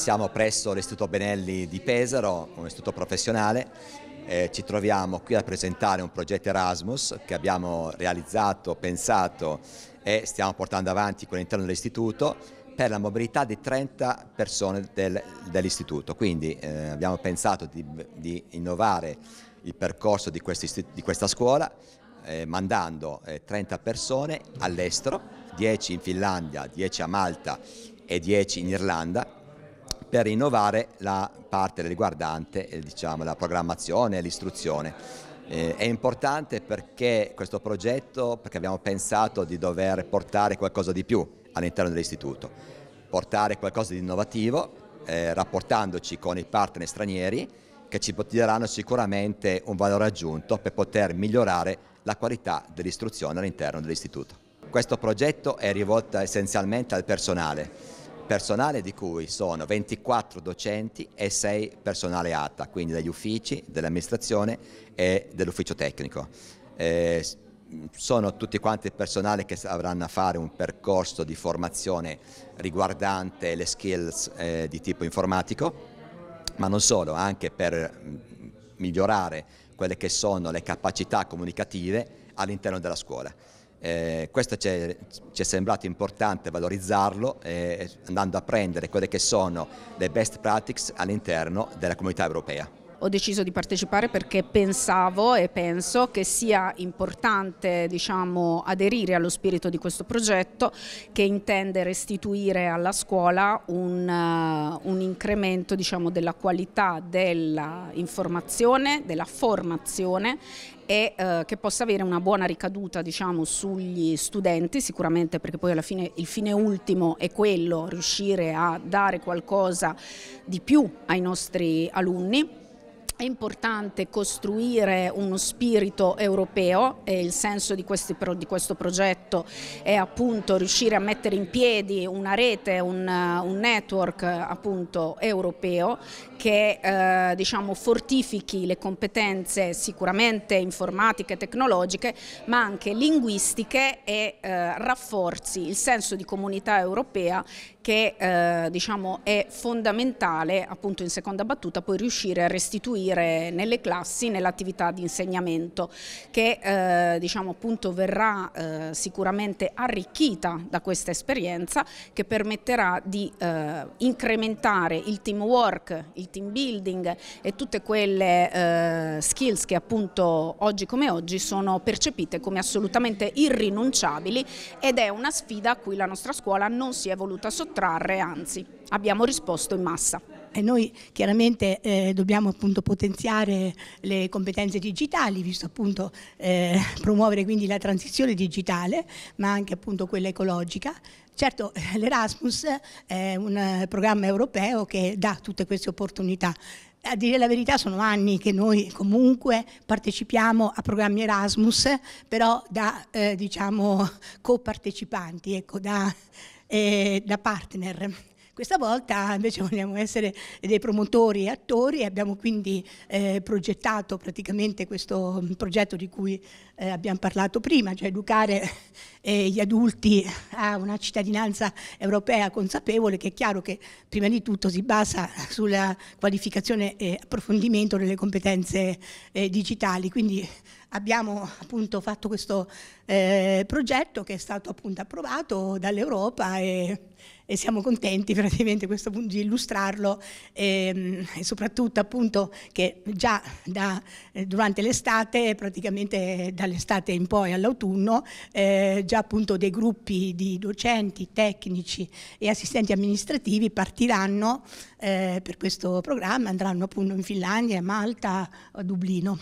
Siamo presso l'Istituto Benelli di Pesaro, un istituto professionale, eh, ci troviamo qui a presentare un progetto Erasmus che abbiamo realizzato, pensato e stiamo portando avanti all'interno dell'istituto per la mobilità di 30 persone del, dell'istituto. Quindi eh, abbiamo pensato di, di, innovare il percorso di, di questa scuola eh, mandando eh, 30 persone all'estero, 10 in Finlandia, 10 a Malta e 10 in Irlanda per innovare la parte riguardante eh, diciamo, la programmazione e l'istruzione. Eh, è importante perché questo progetto, perché abbiamo pensato di dover portare qualcosa di più all'interno dell'istituto, portare qualcosa di innovativo, eh, rapportandoci con i partner stranieri che ci daranno sicuramente un valore aggiunto per poter migliorare la qualità dell'istruzione all'interno dell'istituto. Questo progetto è rivolto essenzialmente al personale, personale di cui sono 24 docenti e 6 personale ATA, quindi degli uffici, dell'amministrazione e dell'ufficio tecnico. Eh, sono tutti quanti personale che avranno a fare un percorso di formazione riguardante le skills eh, di tipo informatico, ma non solo, anche per migliorare quelle che sono le capacità comunicative all'interno della scuola. Eh, questo ci è, ci è, sembrato importante valorizzarlo eh, andando a prendere quelle che sono le best practices all'interno della comunità europea ho deciso di partecipare perché pensavo e penso che sia importante diciamo, aderire allo spirito di questo progetto che intende restituire alla scuola un, uh, un incremento diciamo, della qualità dell'informazione, della formazione e eh, che possa avere una buona ricaduta diciamo, sugli studenti, sicuramente perché poi alla fine il fine ultimo è quello, riuscire a dare qualcosa di più ai nostri alunni è importante costruire uno spirito europeo e il senso di, questi, di, questo progetto è appunto riuscire a mettere in piedi una rete, un, un network appunto europeo che eh, diciamo, fortifichi le competenze sicuramente informatiche tecnologiche ma anche linguistiche e eh, rafforzi il senso di comunità europea che eh, diciamo, è fondamentale appunto in seconda battuta poi riuscire a restituire nelle classi nell'attività di insegnamento che eh, diciamo, appunto verrà eh, sicuramente arricchita da questa esperienza che permetterà di eh, incrementare il teamwork, il team building e tutte quelle eh, skills che appunto oggi come oggi sono percepite come assolutamente irrinunciabili ed è una sfida a cui la nostra scuola non si è voluta sottrarre, anzi abbiamo risposto in massa. E noi chiaramente eh, dobbiamo appunto potenziare le competenze digitali, visto appunto eh, promuovere quindi la transizione digitale, ma anche appunto quella ecologica. Certo, l'Erasmus è un programma europeo che dà tutte queste opportunità. A dire la verità sono anni che noi comunque partecipiamo a programmi Erasmus, però da eh, diciamo copartecipanti, ecco, da eh, da partner. Questa volta invece vogliamo essere dei promotori e attori e abbiamo quindi eh, progettato praticamente questo progetto di cui eh, abbiamo parlato prima, cioè educare eh, gli adulti a una cittadinanza europea consapevole che è chiaro che prima di tutto si basa sulla qualificazione e approfondimento delle competenze eh, digitali. Quindi abbiamo appunto fatto questo eh, progetto che è stato appunto approvato dall'Europa e, e, siamo contenti praticamente questo di illustrarlo e, ehm, e soprattutto appunto che già da, eh, durante l'estate, praticamente dall'estate in poi all'autunno, eh, già appunto dei gruppi di docenti, tecnici e assistenti amministrativi partiranno eh, per questo programma, andranno appunto in Finlandia, a Malta, a Dublino.